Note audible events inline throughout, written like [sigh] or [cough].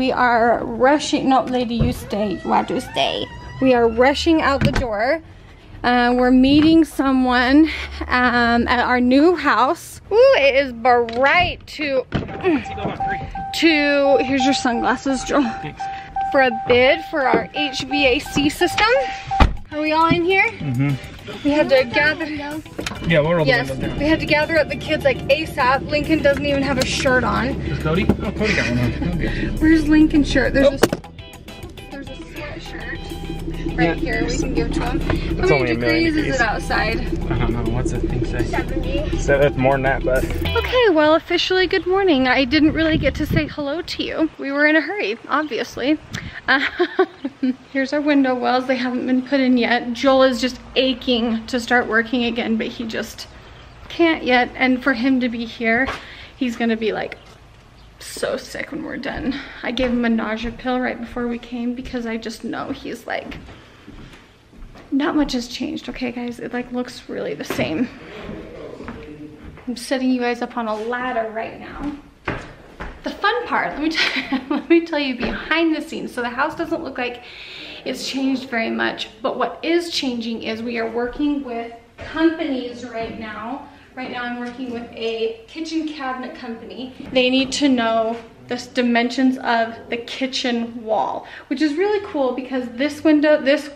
we are rushing, no lady, you stay, have to stay. We are rushing out the door. Uh, we're meeting someone um, at our new house. Ooh, it is bright to, to, here's your sunglasses, Joel. For a bid for our HVAC system. Are we all in here? Mm-hmm. We had to gather. Yeah, we're all Yes, the down we had to gather up the kids like ASAP. Lincoln doesn't even have a shirt on. Is Cody? Oh, Cody got one on. Where's Lincoln's shirt? There's Oh. a there's a sweatshirt right here. We can give to him. How It's many degrees is it outside? I don't know. What's that thing say? 70. So that's more than that, but Okay, well, officially good morning. I didn't really get to say hello to you. We were in a hurry, obviously. Uh, [laughs] here's our window wells. They haven't been put in yet. Joel is just aching to start working again, but he just can't yet. And for him to be here, he's gonna be like so sick when we're done. I gave him a nausea pill right before we came because I just know he's like, not much has changed, okay guys? It like looks really the same. I'm setting you guys up on a ladder right now. Fun part, let me, [laughs] let me tell you behind the scenes. So the house doesn't look like it's changed very much, but what is changing is we are working with companies right now. Right now I'm working with a kitchen cabinet company. They need to know the dimensions of the kitchen wall, which is really cool because this window, this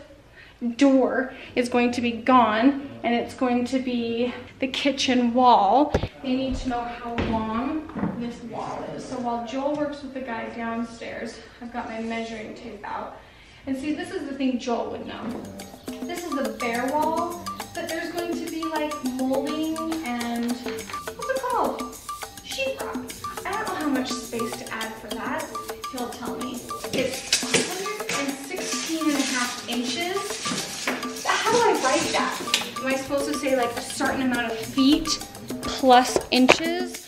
door is going to be gone and it's going to be the kitchen wall. They need to know how long this wall is. So while Joel works with the guy downstairs, I've got my measuring tape out. And see, this is the thing Joel would know. This is the bare wall, but there's going to be like molding and what's it called? Sheetrock. I don't know how much space to add for that. He'll tell me. It's Write that? Am I supposed to say like a certain amount of feet plus inches?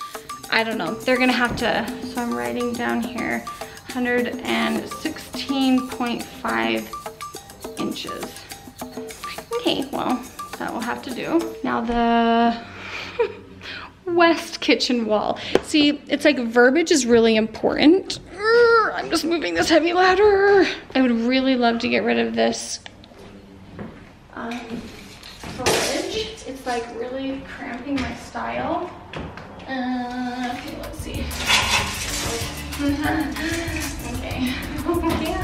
I don't know. They're gonna have to, so I'm writing down here 116.5 inches. Okay, well, that will have to do. Now the [laughs] west kitchen wall. See, it's like verbiage is really important. I'm just moving this heavy ladder. I would really love to get rid of this um, fridge. It's like really cramping my style. Uh, okay, let's see. [laughs] okay. [laughs]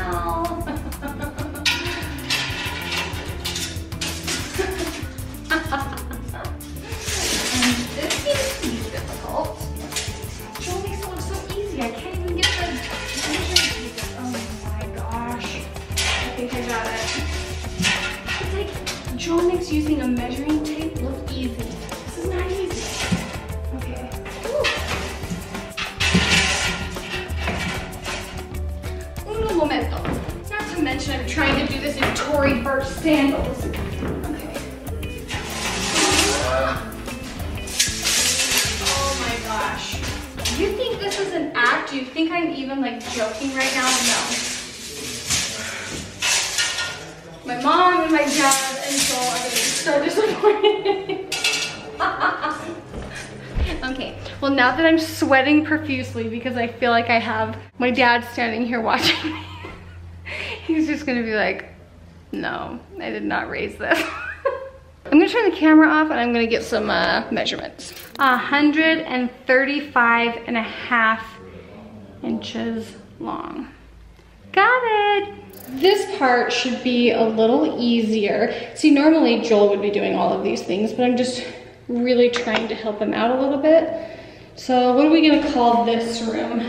sandals. Okay. Oh my gosh. You think this is an act? Do you think I'm even like joking right now? No. My mom and my dad and Joel are getting so disappointed. [laughs] okay, well now that I'm sweating profusely because I feel like I have my dad standing here watching me, [laughs] he's just gonna be like, no, I did not raise this. [laughs] I'm gonna turn the camera off and I'm gonna get some uh, measurements. 135 and a half inches long. Got it. This part should be a little easier. See, normally Joel would be doing all of these things, but I'm just really trying to help him out a little bit. So what are we gonna call this room?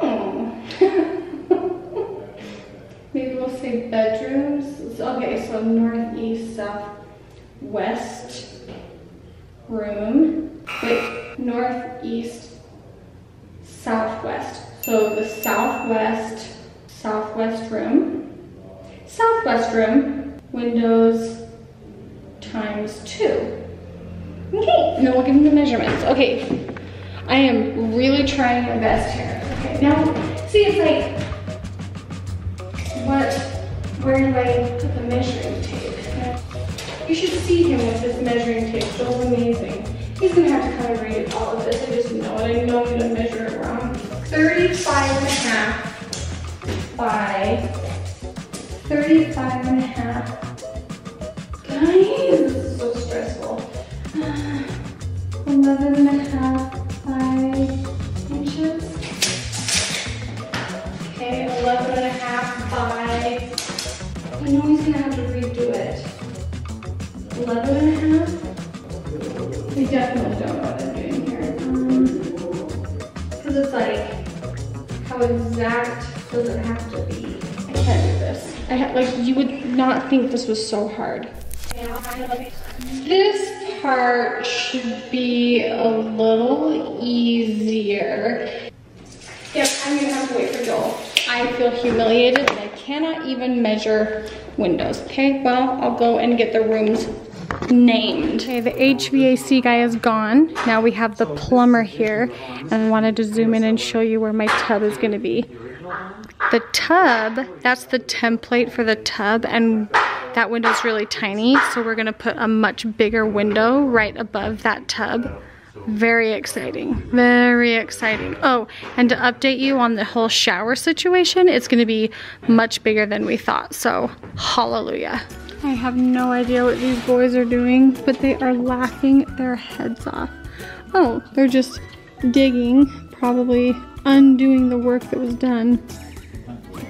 Hmm. Maybe we'll say bedrooms. So northeast, south, west room. Wait, northeast, southwest. So the southwest, southwest room. Southwest room, windows times two. Okay, and then we'll give them the measurements. Okay, I am really trying my best here. Okay, now, see, it's like, what, where do I put the measuring tape? You should see him with this measuring tape, Joel's amazing. He's gonna have to kind of read all of this, I just know it, I know I'm gonna measure it wrong. 35 and a half by 35 and a half. Guys, this is so stressful. [sighs] 11 and a half I know he's gonna have to redo it. 11 and a half? I definitely don't know what I'm doing here. Um, Cause it's like, how exact does it have to be? I can't do this. I ha like, you would not think this was so hard. This part should be a little easier. Yep, I'm gonna have to wait for Joel. I feel humiliated cannot even measure windows. Okay, well, I'll go and get the rooms named. Okay, the HVAC guy is gone. Now we have the plumber here and I wanted to zoom in and show you where my tub is gonna be. The tub, that's the template for the tub and that window is really tiny. So we're gonna put a much bigger window right above that tub. Very exciting, very exciting. Oh, and to update you on the whole shower situation, it's gonna be much bigger than we thought, so hallelujah. I have no idea what these boys are doing, but they are laughing their heads off. Oh, they're just digging, probably undoing the work that was done.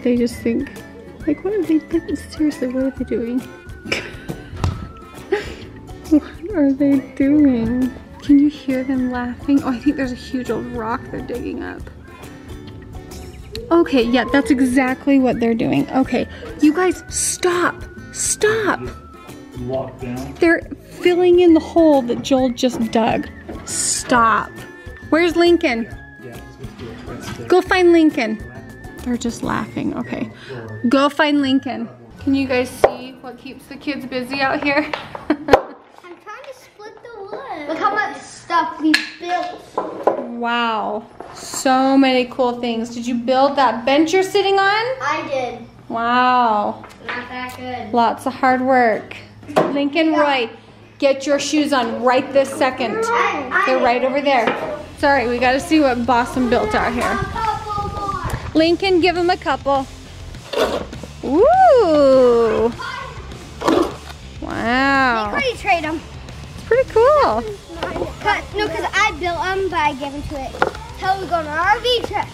They just think, like, what are they, like, seriously, what are they doing? [laughs] what are they doing? Can you hear them laughing? Oh, I think there's a huge old rock they're digging up. Okay, yeah, that's exactly what they're doing. Okay, you guys, stop, stop. Down. They're filling in the hole that Joel just dug. Stop. Where's Lincoln? Yeah, let's do it. Let's do it. Go find Lincoln. They're just laughing. Okay. Go find Lincoln. Can you guys see what keeps the kids busy out here? [laughs] I'm trying to split the wood. Look how much stuff we built. wow. So many cool things. Did you build that bench you're sitting on? I did. Wow. Not that good. Lots of hard work. Lincoln Roy, get your shoes on right this second. They're right over there. Sorry, we gotta see what Boston built out here. Lincoln, give him a couple. Ooh. Wow. Do you trade them? It's pretty cool. No, because I built them, but I gave them to it. Till we go on an RV trip.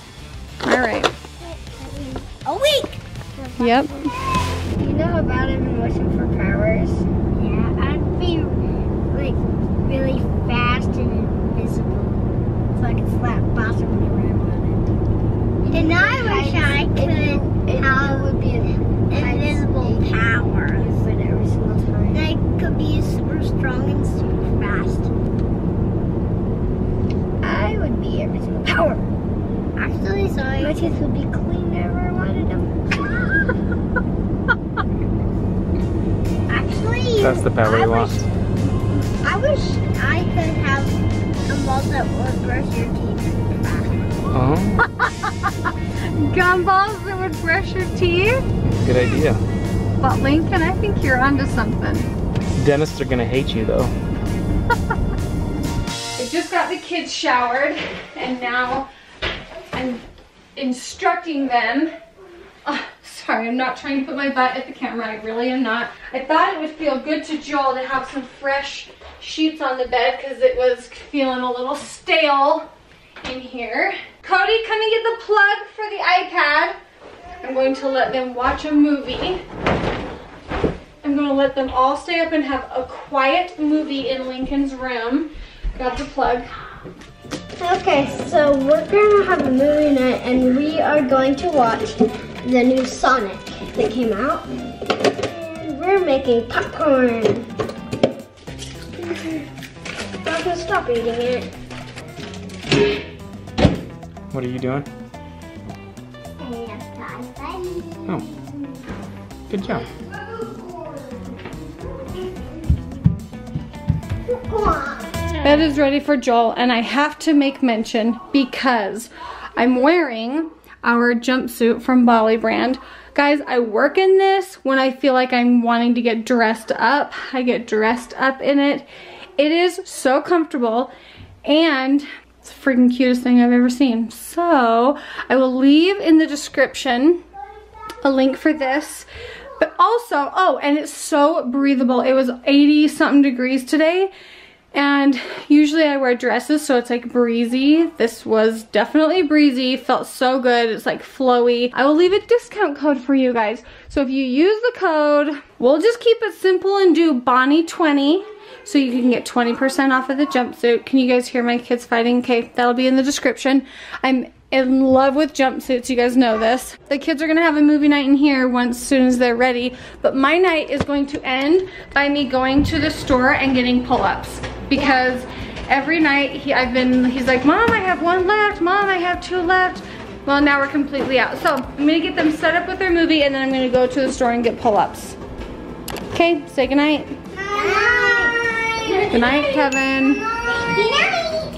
All right. A week. Yep. You know how bad I've been wishing for powers? Yeah, I'd be like really fast and invisible. So I could slap Boston whenever I wanted. And I wish I could have would be invisible powers. every single time. They could be super strong and super fast. I would be every single power. Actually, sorry. My teeth would be clean whenever I wanted them. [laughs] Actually, That's the power I you lost. I wish I could have gumballs that would brush your teeth. Oh, [laughs] Gumballs that would brush your teeth? good idea. But Lincoln, I think you're onto something. Dentists are gonna hate you though. [laughs] Just got the kids showered and now I'm instructing them. Oh, sorry, I'm not trying to put my butt at the camera. I really am not. I thought it would feel good to Joel to have some fresh sheets on the bed because it was feeling a little stale in here. Cody, come and get the plug for the iPad. I'm going to let them watch a movie. I'm going to let them all stay up and have a quiet movie in Lincoln's room. Got the plug. Okay, so we're gonna have a movie night and we are going to watch the new Sonic that came out. And we're making popcorn. [laughs] Not gonna stop eating it. What are you doing? Oh, good job. Bed is ready for Joel, and I have to make mention because I'm wearing our jumpsuit from Bollie brand. Guys, I work in this when I feel like I'm wanting to get dressed up. I get dressed up in it. It is so comfortable and it's the freaking cutest thing I've ever seen. So I will leave in the description a link for this. But also, oh, and it's so breathable. It was 80 something degrees today. And usually I wear dresses, so it's like breezy. This was definitely breezy, felt so good. It's like flowy. I will leave a discount code for you guys. So if you use the code, we'll just keep it simple and do Bonnie20 so you can get 20% off of the jumpsuit. Can you guys hear my kids fighting? Okay, that'll be in the description. I'm in love with jumpsuits, you guys know this. The kids are gonna have a movie night in here once soon as they're ready, but my night is going to end by me going to the store and getting pull-ups because every night he, I've been, he's like, Mom, I have one left, Mom, I have two left. Well, now we're completely out. So I'm gonna get them set up with their movie and then I'm gonna go to the store and get pull-ups. Okay, say goodnight. Good night, Kevin.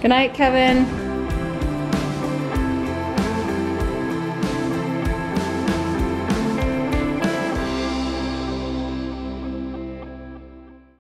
Good night, Kevin.